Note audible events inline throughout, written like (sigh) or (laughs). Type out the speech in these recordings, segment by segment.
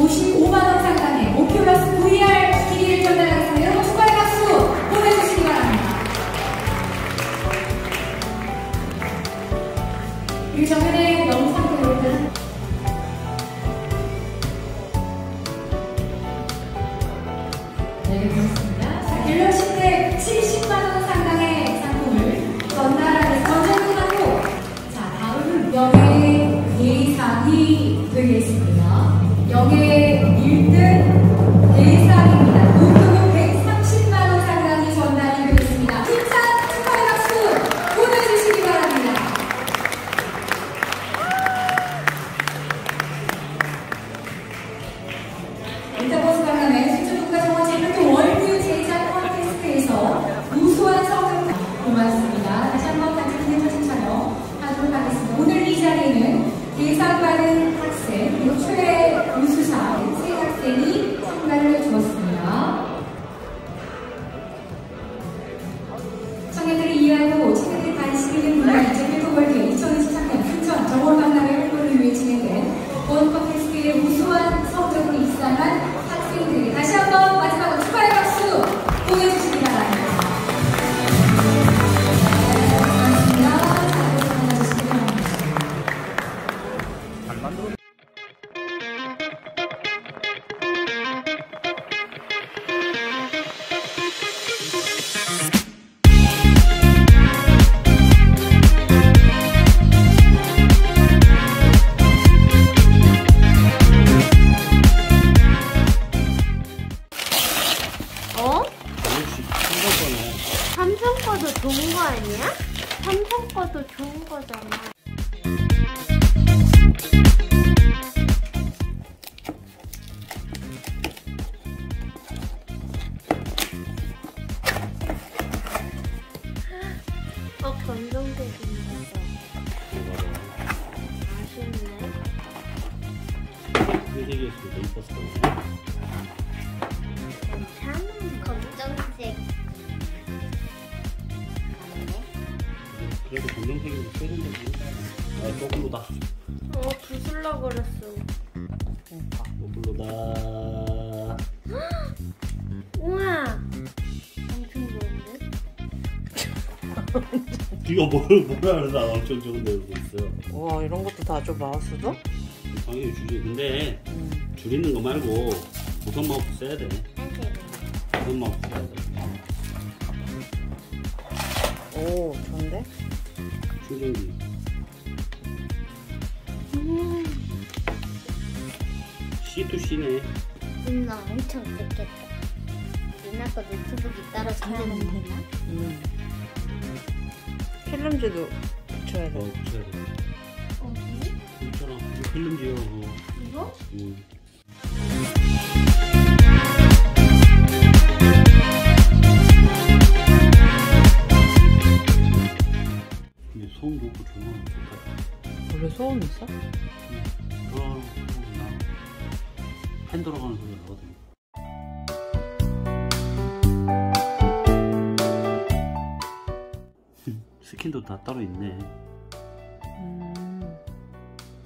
55만 원 상당의 오큘러스 VR 기기를 전달하겠습니다. 여러분 축하의 박수 보내주시기 바랍니다. 그리고 정면에 영상도 이렇게 네, 그렇습니다. 자, 갤러시 Yes. 더 이뻤을 거네. 괜찮은 검정색. 아니네. 그래도 검정색이 세련되지. 아, 거꾸로다. 어, 부술라 그랬어. 거꾸로다. 우와! 엄청 좋은데? 네가 뭘, 뭐라 그래서 나 엄청 좋은 데로 있어요. 와 이런 것도 다줘 마우스도? 당연히 주지. 근데 음. 줄이는 거 말고 무선 마우스 써야 돼. 무선 마우스 써야 돼. 오 좋은데? 충전기. 음, C2C네. 누나 엄청 좋겠다. 누나 거 노트북이 따로 사면 되나? 음. 필름지도 붙여야 어, 돼. 붙여야 돼. 어디? 괜찮아. 이거 필름지요. 어. 이거? 음. 근데 소음 놓고 조용하면 좋다. 원래 소음 있어? 그런 소음이 나. 팬 돌아가는 소리 나거든. (laughs) 스킨도 다 따로 있네. 음.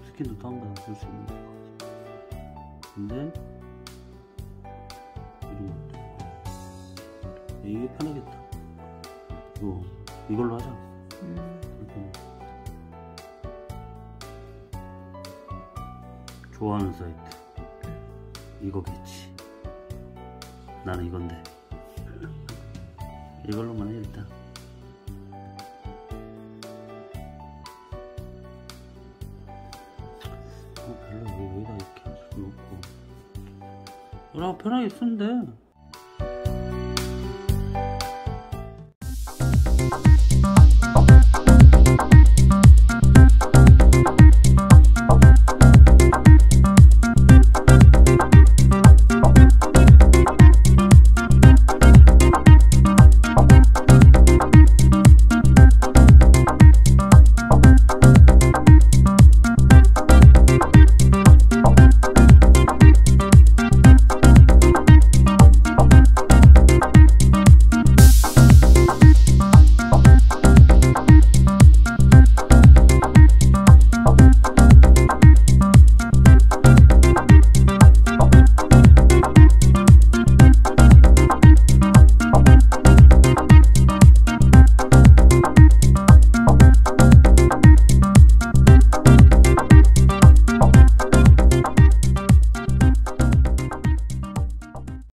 스킨도 다운받아 쓸수 있는 거. 근데 이런 것도 이게 편하겠다. 이거 이걸로 하자. 음. 이렇게. 좋아하는 사이트 이거겠지. 나는 이건데 이걸로만 해 일단. 어, 없고. 그럼 편하게 쓰면 돼.